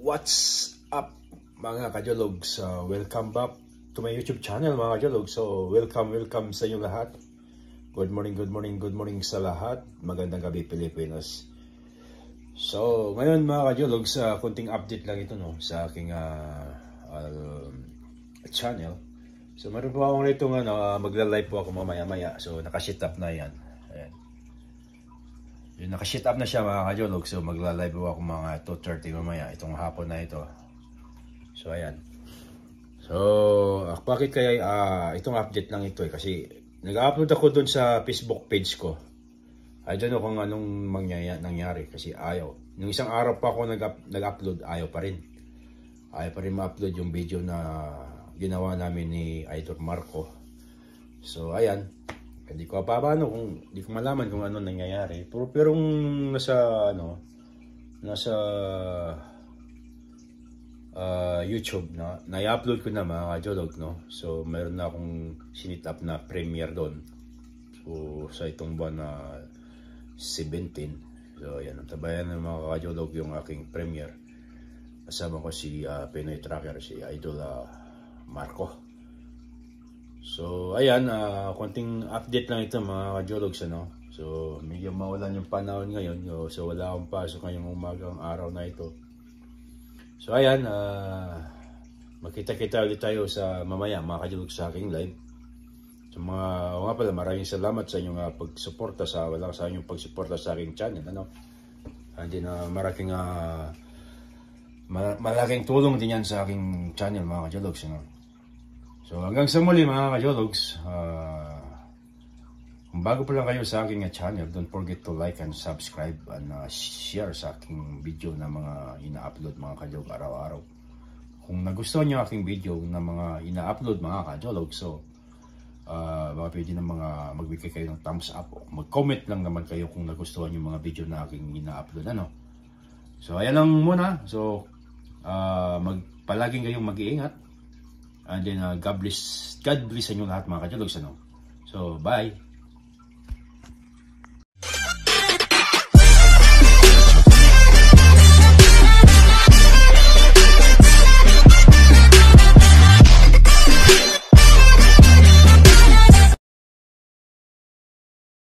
What's up mga kajologs? Uh, welcome back to my YouTube channel mga kajologs. So welcome, welcome sa inyo lahat. Good morning, good morning, good morning sa lahat. Magandang gabi Pilipinas. So ngayon mga kajologs, uh, kunting update lang ito no, sa aking uh, uh, channel. So meron po akong rito ano, uh, magla-live po ako mamaya maya. So naka-shit up na yan. Ayan. Naka-shit up na siya mga kajolog. So magla-live ako mga 2.30 mamaya itong hapon na ito. So ayan. So uh, bakit kaya uh, itong update lang ito eh kasi nag-upload ako dun sa Facebook page ko. I don't know kung anong mangyaya, nangyari kasi ayaw. Nung isang araw pa ako nag-upload, ayaw pa rin. Ayaw pa rin ma-upload yung video na ginawa namin ni Idol Marco. So ayan, hindi ko pa paano kung hindi ko malaman kung ano nangyayari. Pero pero nasa ano nasa uh, YouTube na na-upload ko na mga jolog no. So meron na akong sinit na premiere doon. So sa itong buwan na 17. So yan, tabayan ng mga kajolog yung aking premiere. Kasama ko si uh, Pinoy Tracker, si Idol uh, Marco. So, ayan, uh, konting update lang ito mga kajologs, ano. So, medyo maulan yung panahon ngayon. So, wala akong pasok ngayong umagang araw na ito. So, ayan, uh, makita-kita ulit tayo sa mamaya, mga kajologs sa aking live. So, mga, o nga pala, maraming salamat sa inyong uh, pagsuporta sa, wala sa inyong pagsuporta sa aking channel, ano. Hindi na uh, malaking, uh, malaking tulong din yan sa aking channel, mga kajologs, ano. So hanggang sa muli mga kajologs, uh, kung bago pa lang kayo sa aking channel, don't forget to like and subscribe and uh, share sa aking video na mga ina-upload mga kajolog araw-araw. Kung nagustuhan niyo aking video na mga ina-upload mga kajolog, so uh, baka pwede na mga magbigay kayo ng thumbs up o mag-comment lang naman kayo kung nagustuhan yung mga video na aking ina-upload. Ano? So ayan lang muna. So uh, mag, palaging kayong mag-iingat And then, uh, God bless, God bless sa inyo lahat mga kajalogs. Ano? So, bye!